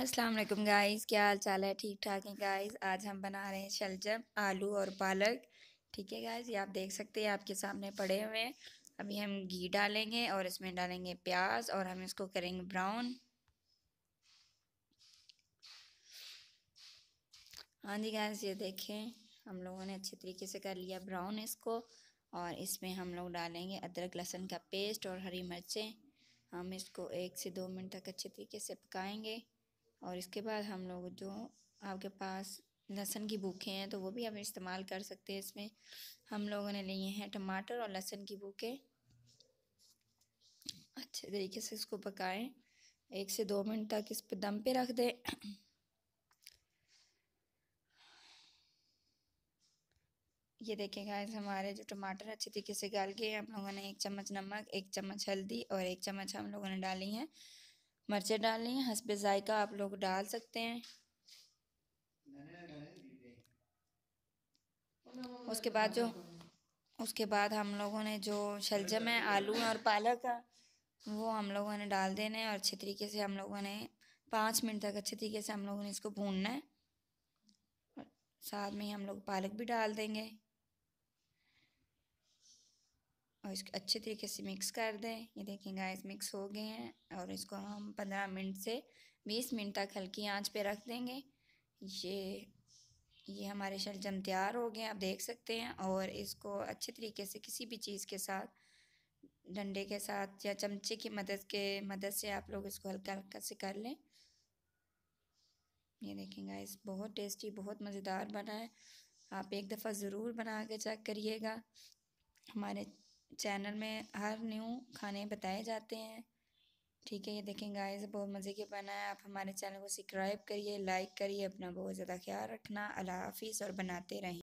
अस्सलाम वालेकुम गाइस, क्या हाल चाल है? ठीक ठाक है गाइस। आज हम बना रहे हैं शलजम, आलू और पालक। ठीक है गाइस, ये आप देख सकते हैं आपके सामने पड़े हुए हैं। अभी हम घी डालेंगे और इसमें डालेंगे प्याज और हम इसको करेंगे ब्राउन। हाँ जी गाइस, ये देखें, हम लोगों ने अच्छे तरीके से कर लिया ब्राउन इसको। और इसमें हम लोग डालेंगे अदरक, लहसुन का पेस्ट और हरी मिर्चें। हम इसको एक से दो मिनट तक अच्छे तरीके से पकाएँगे। और इसके बाद हम लोग जो आपके पास लहसन की भूखे हैं तो वो भी आप इस्तेमाल कर सकते हैं इसमें। हम लोगों ने लिए हैं टमाटर और लहसुन की भूखे। अच्छे तरीके से इसको पकाएँ। एक से दो मिनट तक इस पर दम पे रख दें। ये देखें गाइस हमारे जो टमाटर अच्छे तरीके से गाल गए। हम लोगों ने एक चम्मच नमक, एक चम्मच हल्दी और एक चम्मच हम लोगों ने डाली हैं। मिर्चें डालनी है हंसबे ज़ायका आप लोग डाल सकते हैं। उसके बाद जो, उसके बाद हम लोगों ने जो शलजम है, आलू और पालक का वो हम लोगों ने डाल देना है और अच्छे तरीके से हम लोगों ने, पाँच मिनट तक अच्छे तरीके से हम लोगों ने इसको भूनना है। साथ में ही हम लोग पालक भी डाल देंगे। और इसको अच्छे तरीके से मिक्स कर दें। ये देखें गाइस मिक्स हो गए हैं और इसको हम पंद्रह मिनट से बीस मिनट तक हल्की आँच पे रख देंगे। ये ये हमारे शलजम तैयार हो गए आप देख सकते हैं। और इसको अच्छे तरीके से किसी भी चीज़ के साथ, डंडे के साथ या चमचे की मदद के मदद से आप लोग इसको हल्का हल्का से कर लें। ये देखें गाइस बहुत टेस्टी बहुत मज़ेदार बना है। आप एक दफ़ा ज़रूर बना के चेक करिएगा। हमारे चैनल में हर न्यू खाने बताए जाते हैं। ठीक है, ये देखें गाइस बहुत मज़े के बना है। आप हमारे चैनल को सब्सक्राइब करिए लाइक करिए, अपना बहुत ज़्यादा ख्याल रखना। अल्लाह हाफिज़ और बनाते रहें।